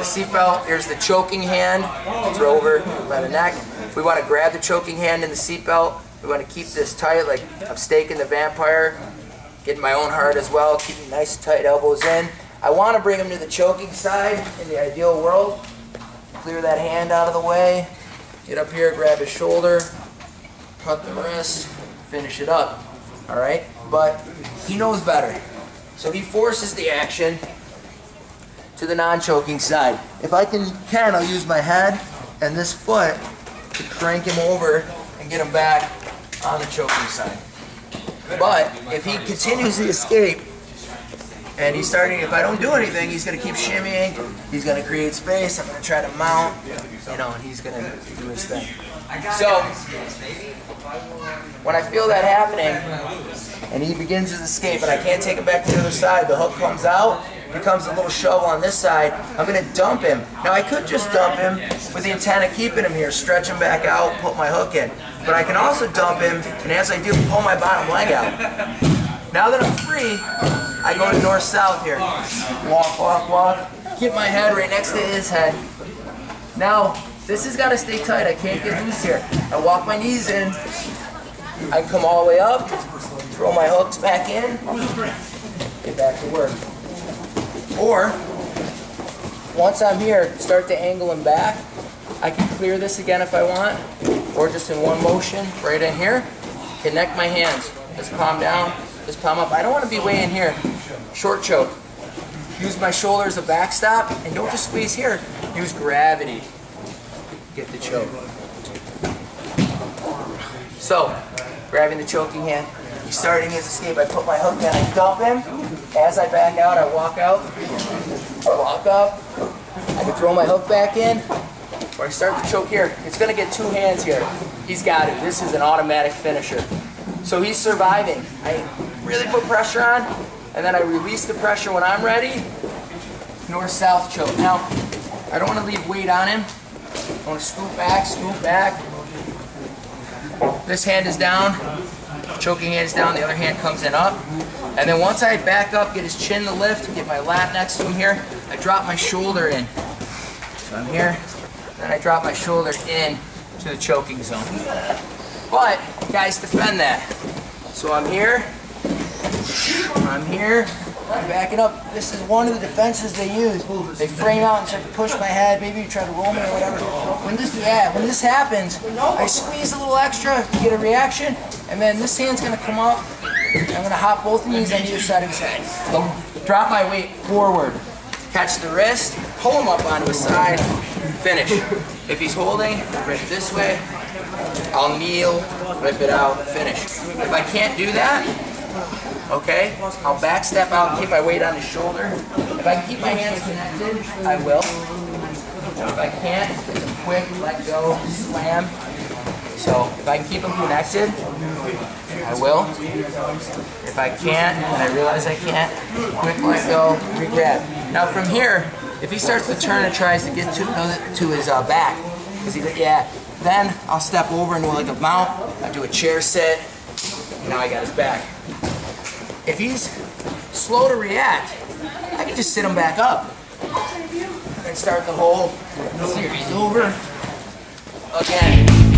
the seatbelt. Here's the choking hand. Throw over by the neck. We want to grab the choking hand in the seatbelt. We want to keep this tight, like I'm staking the vampire. Getting my own heart as well. Keeping nice tight elbows in. I want to bring him to the choking side in the ideal world. Clear that hand out of the way. Get up here, grab his shoulder, cut the wrist, finish it up. All right? But he knows better. So he forces the action to the non-choking side. If I can, can, I'll use my head and this foot to crank him over and get him back on the choking side. But if he continues to escape, and he's starting, if I don't do anything, he's going to keep shimmying, he's going to create space, I'm going to try to mount, you know, and he's going to do his thing. So, when I feel that happening, and he begins his escape, and I can't take him back to the other side, the hook comes out, becomes a little shovel on this side, I'm going to dump him. Now I could just dump him with the intent of keeping him here, stretch him back out, put my hook in. But I can also dump him, and as I do, pull my bottom leg out. Now that I'm free, I go to north-south here. Walk, walk, walk. Get my head right next to his head. Now, this has got to stay tight. I can't get loose here. I walk my knees in. I come all the way up, throw my hooks back in, get back to work. Or, once I'm here, start to angle him back. I can clear this again if I want, or just in one motion, right in here. Connect my hands. This palm down, this palm up. I don't want to be way in here. Short choke. Use my shoulder as a backstop, and don't just squeeze here. Use gravity. Get the choke. So, grabbing the choking hand, he's starting his escape. I put my hook in, I dump him. As I back out, I walk out. I walk up. I can throw my hook back in, or I start to choke here. It's to get two hands here. He's got it. This is an automatic finisher. So he's surviving. I really put pressure on, and then I release the pressure when I'm ready. North-south choke. Now, I don't want to leave weight on him. I want to scoop back, scoop back. This hand is down, choking hand is down, the other hand comes in up. And then once I back up, get his chin to lift, get my lap next to him here, I drop my shoulder in. So I'm here, then I drop my shoulder in to the choking zone. But, guys, defend that. So I'm here, I'm here, I'm backing up. This is one of the defenses they use. They frame out and start to push my head, maybe try to roll me or whatever. When this, yeah, when this happens, I squeeze a little extra to get a reaction, and then this hand's gonna come up. I'm gonna hop both knees on either side of his head. Drop my weight forward. Catch the wrist, pull him up onto his side, finish. If he's holding, rip this way, I'll kneel, rip it out, finish. If I can't do that, okay, I'll back step out and keep my weight on his shoulder. If I keep my hands connected, I will. If I can't, it's a quick let go, slam. So if I can keep them connected, I will. If I can't, and I realize I can't, quick let go, re-grab. Now from here, if he starts to turn and tries to get to, to his uh, back, he, yeah, then I'll step over and do like a mount, I do a chair sit, now I got his back. If he's slow to react, I can just sit him back up and start the whole series over again.